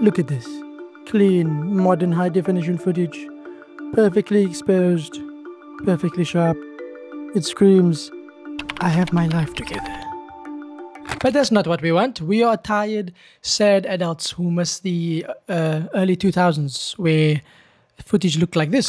Look at this. Clean, modern high definition footage. Perfectly exposed. Perfectly sharp. It screams, I have my life together. But that's not what we want. We are tired, sad adults who miss the uh, early 2000s where footage looked like this.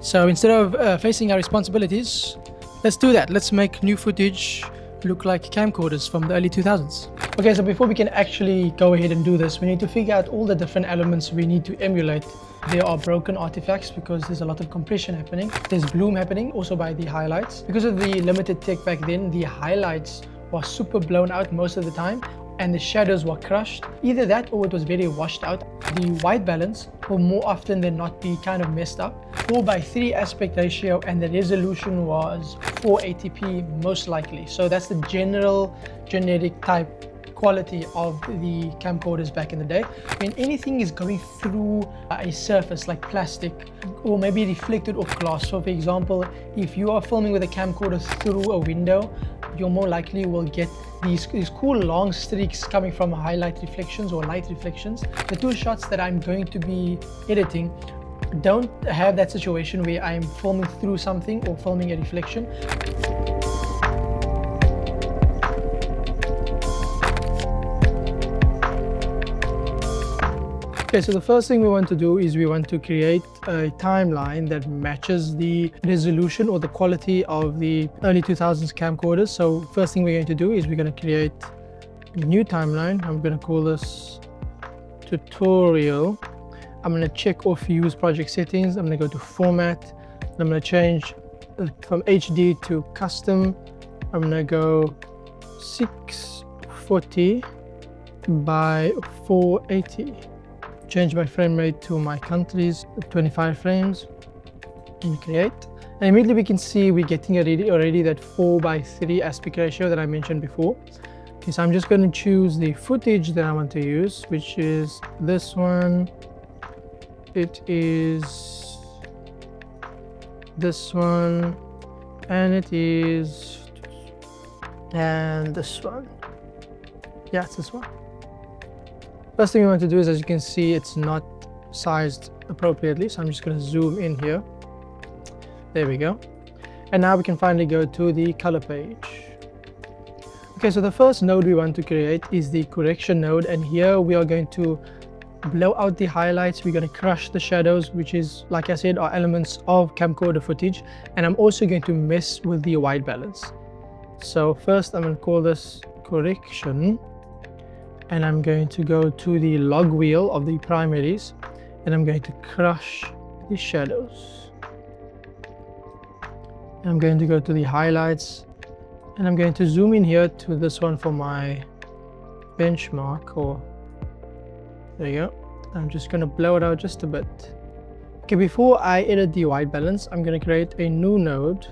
So instead of uh, facing our responsibilities, let's do that. Let's make new footage look like camcorders from the early 2000s. Okay, so before we can actually go ahead and do this, we need to figure out all the different elements we need to emulate. There are broken artifacts because there's a lot of compression happening. There's bloom happening also by the highlights. Because of the limited tech back then, the highlights were super blown out most of the time and the shadows were crushed. Either that or it was very washed out. The white balance will more often than not be kind of messed up. 4 by 3 aspect ratio and the resolution was 480p most likely. So that's the general genetic type quality of the camcorders back in the day. When anything is going through a surface like plastic or maybe reflected off glass. So for example, if you are filming with a camcorder through a window, you more likely will get these, these cool long streaks coming from highlight reflections or light reflections. The two shots that I'm going to be editing don't have that situation where I'm filming through something or filming a reflection. Okay, so the first thing we want to do is we want to create a timeline that matches the resolution or the quality of the early 2000s camcorders. So first thing we're going to do is we're going to create a new timeline. I'm going to call this tutorial. I'm going to check off use project settings. I'm going to go to format. I'm going to change uh, from HD to custom. I'm going to go 640 by 480 change my frame rate to my country's 25 frames and create. And immediately we can see we're getting already already that 4 by 3 aspect ratio that I mentioned before. Okay so I'm just going to choose the footage that I want to use which is this one. It is this one and it is and this one. Yeah it's this one First thing we want to do is, as you can see, it's not sized appropriately. So I'm just going to zoom in here. There we go. And now we can finally go to the color page. Okay, so the first node we want to create is the correction node. And here we are going to blow out the highlights. We're going to crush the shadows, which is, like I said, are elements of camcorder footage. And I'm also going to mess with the white balance. So first I'm going to call this correction and I'm going to go to the log wheel of the primaries and I'm going to crush the shadows. I'm going to go to the highlights and I'm going to zoom in here to this one for my benchmark or there you go. I'm just going to blow it out just a bit. Okay, before I edit the white balance, I'm going to create a new node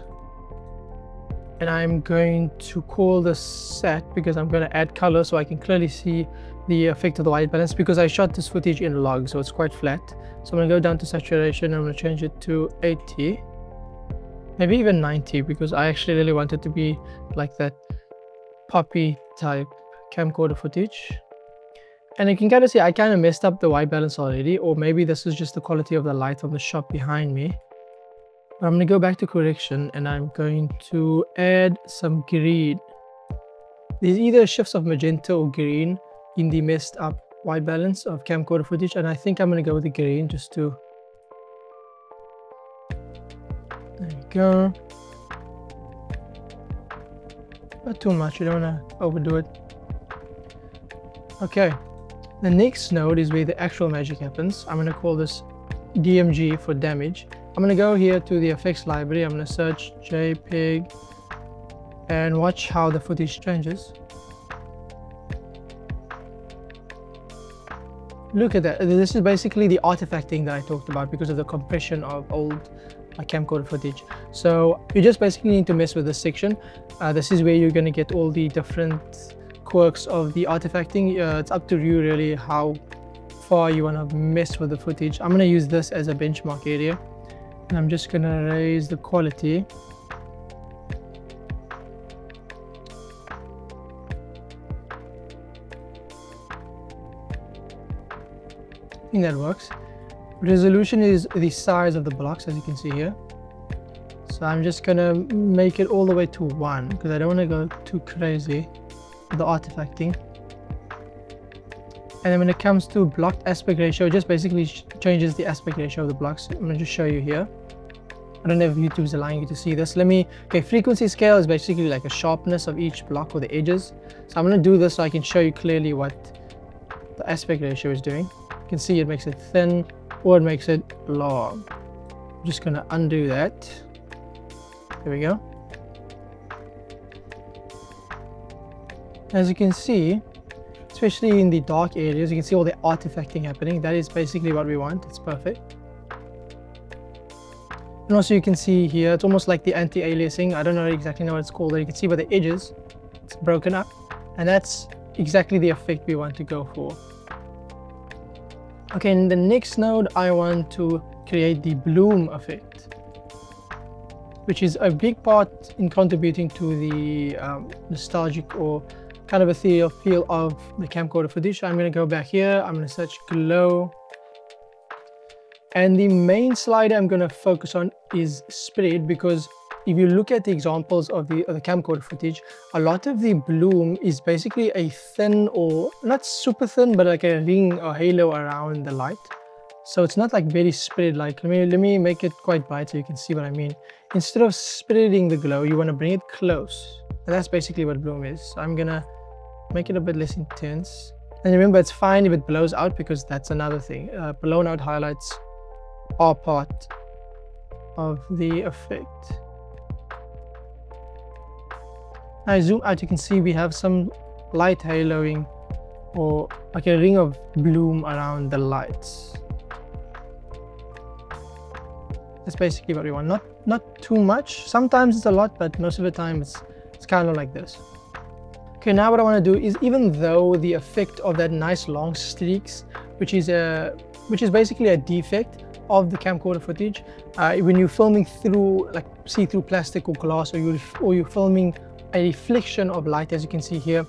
and I'm going to call this set because I'm going to add color so I can clearly see the effect of the white balance because I shot this footage in log so it's quite flat. So I'm going to go down to saturation. I'm going to change it to 80 maybe even 90 because I actually really want it to be like that poppy type camcorder footage. And you can kind of see I kind of messed up the white balance already or maybe this is just the quality of the light on the shot behind me I'm going to go back to correction and I'm going to add some green. There's either shifts of magenta or green in the messed up white balance of camcorder footage and I think I'm going to go with the green just to... There we go. Not too much, you don't want to overdo it. Okay, the next node is where the actual magic happens. I'm going to call this DMG for damage. I'm to go here to the effects library. I'm to search JPEG and watch how the footage changes. Look at that. This is basically the artifacting that I talked about because of the compression of old uh, camcorder footage. So you just basically need to mess with this section. Uh, this is where you're to get all the different quirks of the artifacting. Uh, it's up to you really how far you want to mess with the footage. I'm to use this as a benchmark area I'm just gonna raise the quality. I think that works. Resolution is the size of the blocks as you can see here. So I'm just gonna make it all the way to one because I don't want to go too crazy with the artifacting. And then when it comes to blocked aspect ratio, it just basically changes the aspect ratio of the blocks. I'm gonna just show you here. I don't know if YouTube is allowing you to see this. Let me, okay, frequency scale is basically like a sharpness of each block or the edges. So I'm gonna do this so I can show you clearly what the aspect ratio is doing. You can see it makes it thin or it makes it long. I'm just gonna undo that. There we go. As you can see, especially in the dark areas, you can see all the artifacting happening. That is basically what we want. It's perfect. And also you can see here, it's almost like the anti-aliasing. I don't know exactly know what it's called. You can see by the edges, it's broken up. And that's exactly the effect we want to go for. Okay, in the next node, I want to create the bloom effect, which is a big part in contributing to the um, nostalgic or kind of ethereal feel of the camcorder footage. I'm going to go back here. I'm going to search glow and the main slide I'm going to focus on is spread because if you look at the examples of the, of the camcorder footage, a lot of the bloom is basically a thin or not super thin, but like a ring or halo around the light. So it's not like very spread like, let me, let me make it quite bright so you can see what I mean. Instead of spreading the glow, you want to bring it close. And that's basically what bloom is. So I'm going to make it a bit less intense. And remember, it's fine if it blows out because that's another thing. Uh, blown out highlights are part of the effect. Now I zoom out, you can see we have some light haloing or like a ring of bloom around the lights. That's basically what we want. Not not too much. Sometimes it's a lot, but most of the time it's it's kind of like this. Okay, now what I want to do is even though the effect of that nice long streaks, which is a which is basically a defect, of the camcorder footage. Uh, when you're filming through like see-through plastic or glass or you're, or you're filming a reflection of light as you can see here,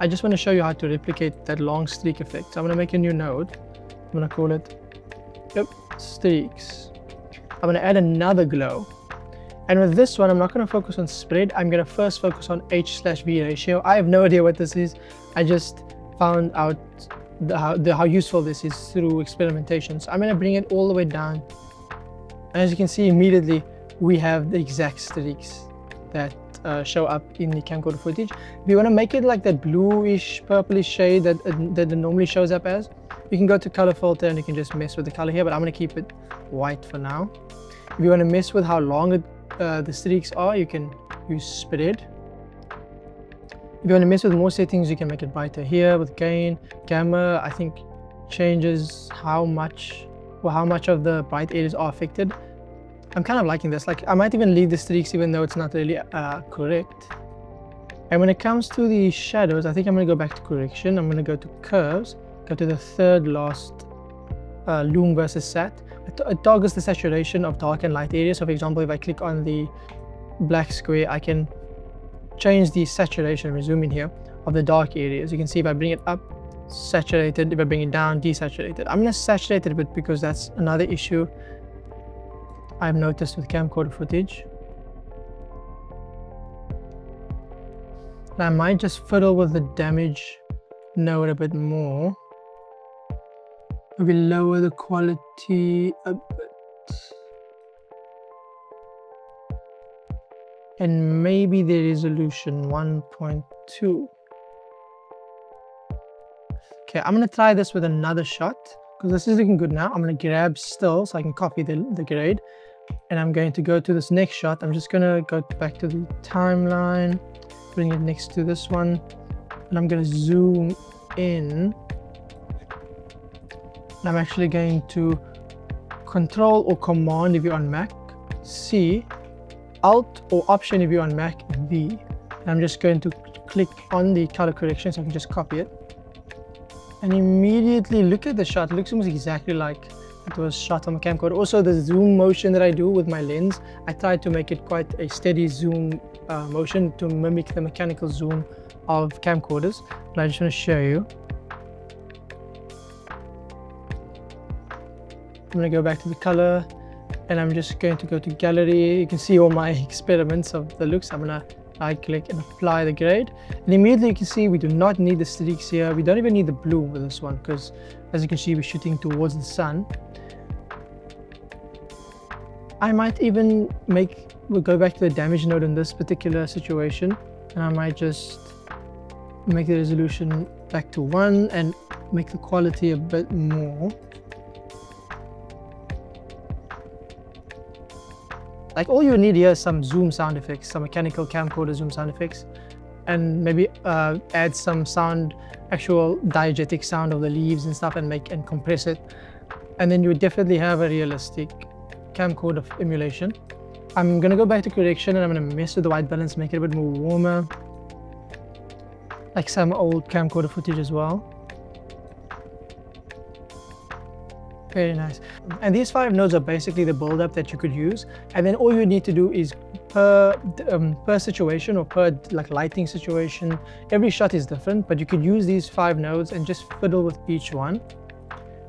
I just want to show you how to replicate that long streak effect. So I'm going to make a new node. I'm going to call it yep, streaks. I'm going to add another glow. And with this one, I'm not going to focus on spread. I'm going to first focus on H slash V ratio. I have no idea what this is. I just found out the, how, the, how useful this is through experimentation. So I'm going to bring it all the way down. And as you can see immediately, we have the exact streaks that uh, show up in the camcorder footage. If you want to make it like that bluish, purplish shade that, uh, that it normally shows up as, you can go to color filter and you can just mess with the color here, but I'm going to keep it white for now. If you want to mess with how long it, uh, the streaks are, you can use spread if you want to mess with more settings, you can make it brighter here with gain. Gamma, I think, changes how much or how much of the bright areas are affected. I'm kind of liking this. Like, I might even leave the streaks even though it's not really uh, correct. And when it comes to the shadows, I think I'm going to go back to correction. I'm going to go to curves, go to the third last uh, Lum versus sat. It, it toggles the saturation of dark and light areas. So for example, if I click on the black square, I can change the saturation, we zoom in here, of the dark areas. You can see if I bring it up, saturated, if I bring it down, desaturated. I'm to saturate it a bit because that's another issue I've noticed with camcorder footage. And I might just fiddle with the damage node a bit more. Maybe lower the quality a bit. and maybe the resolution 1.2 okay i'm gonna try this with another shot because this is looking good now. I'm gonna grab still so i can copy the, the grade. And i'm going to go to this next shot. I'm just gonna go back to the timeline bring it next to this one. And i'm gonna zoom in and i'm actually going to control or command if you're on mac c Alt or Option if you're on Mac V. And I'm just going to click on the color correction so I can just copy it. And immediately look at the shot. It looks almost exactly like it was shot on the camcorder. Also the zoom motion that I do with my lens, I try to make it quite a steady zoom uh, motion to mimic the mechanical zoom of camcorders. But I just want to show you. Gonna go back to the color and I'm just going to go to gallery. You can see all my experiments of the looks. I'm gonna right click and apply the grade. And immediately you can see we do not need the streaks here. We don't even need the blue with this one because as you can see, we're shooting towards the sun. I might even make, we'll go back to the damage node in this particular situation. And I might just make the resolution back to one and make the quality a bit more. Like all you need here is some zoom sound effects, some mechanical camcorder zoom sound effects, and maybe uh, add some sound, actual diegetic sound of the leaves and stuff and make and compress it. And then you would definitely have a realistic camcorder emulation. I'm gonna go back to correction and I'm gonna mess with the white balance, make it a bit more warmer. Like some old camcorder footage as well. Very nice. And these five nodes are basically the build-up that you could use. And then all you need to do is per, um, per situation or per like lighting situation, every shot is different, but you could use these five nodes and just fiddle with each one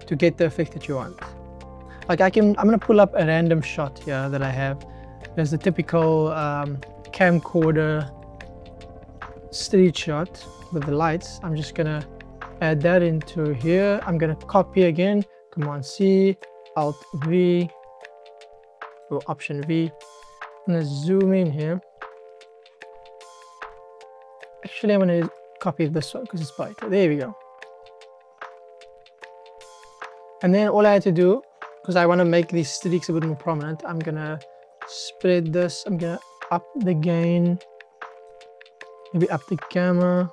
to get the effect that you want. Like I can, I'm gonna pull up a random shot here that I have. There's the typical um, camcorder street shot with the lights. I'm just gonna add that into here. I'm gonna copy again Command C, Alt V, or Option V. I'm gonna zoom in here. Actually, I'm gonna copy this one because it's brighter. There we go. And then all I had to do, because I want to make these streaks a bit more prominent, I'm gonna spread this. I'm gonna up the gain, maybe up the gamma.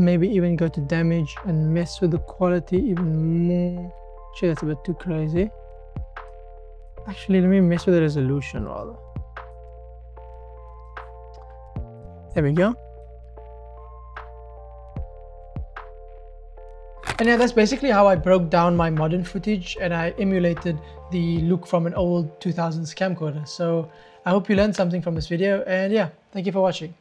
Maybe even go to damage and mess with the quality even more Actually, that's a bit too crazy actually let me mess with the resolution rather there we go And yeah, that's basically how I broke down my modern footage and I emulated the look from an old 2000s camcorder. So I hope you learned something from this video and yeah, thank you for watching.